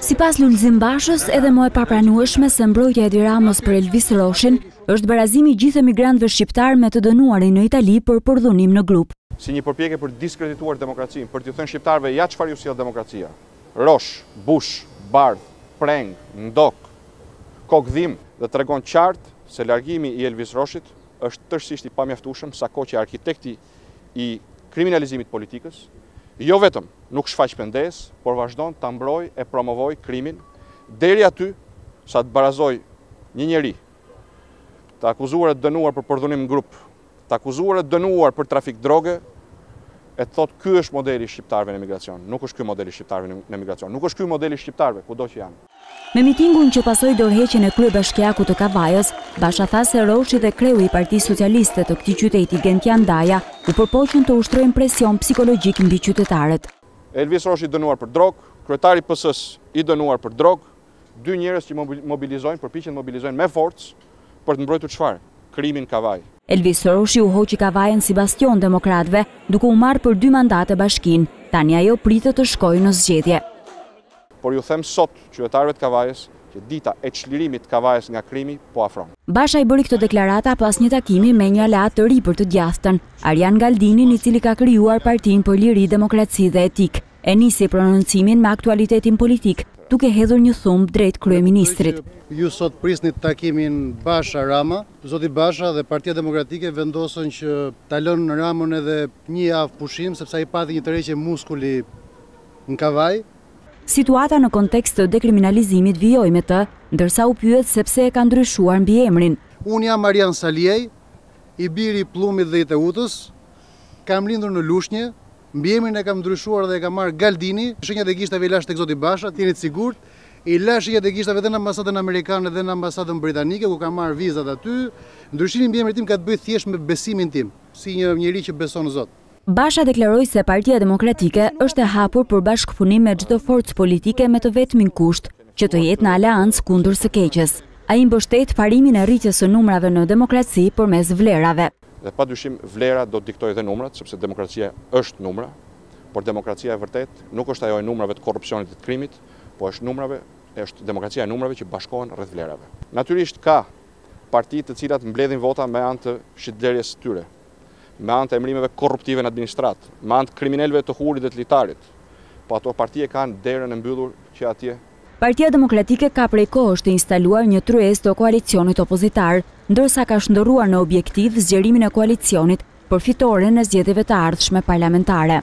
Sipas Lulzim Bashës, edhe më e papranueshme se mbrojtja e Edi Ramës për Elvis Roshin, është barazimi i gjithë emigrantëve shqiptarë me të dënuarin në Itali për përdhunim në grup. Si një përpjekje për të diskredituar demokracinë, për t'u thënë shqiptarëve ja çfarë ju sjell demokracia. Rosh, Bush, Bardh, Preng, Ndok, Kokëdhim dhe tregon qartë se largimi i Elvis Roshit është tërësisht i pamjaftueshëm sa kohë që arkitekti i kriminalizimit të politikës, jo vetëm nuk shfaq pendesë, por vazhdon ta mbrojë e promovojë krimin deri aty sa të barazojë një njeri të akuzuar e të dënuar për përdhunim në grup, të akuzuar e të dënuar për trafik droge, e të thotë ky është modeli i shqiptarëve në emigracion, nuk është ky modeli i shqiptarëve në emigracion, nuk është ky modeli i shqiptarëve kudo që janë. Me mitingun që pasoi dorëheqjen e kryebashkiakut të Kavajës, Basha tha se Roshi dhe kreu i Partisë Socialiste të këtij qyteti Gentian Daja u përpoqën të ushtrojnë presion psikologjik mbi qytetarët. Elvis Roshi i dënuar për drogë, kryetari i PS-së i dënuar për drogë, dy njerëz që mobilizojnë, përpiqen të mobilizojnë me forcë për të mbrojtur çfarë? Krimin Kavajë. Elvis Roshi u hoqi Kavajën si bastion demokratëve, duke u marrë për dy mandate bashkinë. Tani ajo pritet të shkojë në zgjedhje. Por ju them sot qytetarëve të Kavajës që dita e çlirimit të Kavajës nga krimi po afron. Basha i bëri këto deklarata pas një takimi me një aleat të ri për të djathtën, Arjan Galdinin i cili ka krijuar Partinë për Liri, Demokraci dhe Etikë. E nisi prononcimin me aktualitetin politik, duke hedhur një thumb drejt kryeministrit. Ju sot prisni takimin Basha-Rama. Zoti Basha dhe Partia Demokratike vendosën që ta lënë Ramën edhe një javë pushim sepse ai pati një tërheqje muskuli në Kavajë. Situata në kontekst të dekriminalizimit vijoi me të, ndërsa u pyet se pse e ka ndryshuar mbiemrin. Unë jam Arjan Saliaj, i biri i Pllumbit dhe i Teutës. Kam lindur në Lushnje. Mbiemrin e kam ndryshuar dhe e kam marrë Galdini. Shenjat e gishtave i lashë tek zoti Basha, të jeni të sigurt. I lashë shenjat e gishtave dhe në ambasadën amerikane dhe në ambasadën britanike, ku kam marrë vizat aty. Ndryshimi i mbiemrit tim ka të bëjë thjesht me besimin tim, si një njeri që beson në Zot. Basha deklaroi se Partia Demokratike është e hapur për bashkëpunim me çdo forcë politike me të vetmin kusht që të jetë në aleancë kundër së keqes. Ai mbështet parimin e rritjes së numrave në demokraci përmes vlerave. Dhe padyshim vlera do të diktojë dhe numrat, sepse demokracia është numra, por demokracia e vërtetë nuk është ajo e numrave të korrupsionit dhe të krimit, po është numrave, është demokracia e numrave që bashkohen rreth vlerave. Natyrisht ka parti të cilat mbledhin vota me anë të shitblerjes së tyre, me anë të emërimeve korruptive në administratë, me anë të kriminelëve të hurit dhe të litarit, po ato parti e kanë derën e mbyllur që atje. Partia Demokratike ka prej kohësh të instaluar një tryezë të koalicionit opozitar, ndërsa ka shndërruar në objektiv zgjerimin e koalicionit për fitoren e zgjedhjeve të ardhshme parlamentare.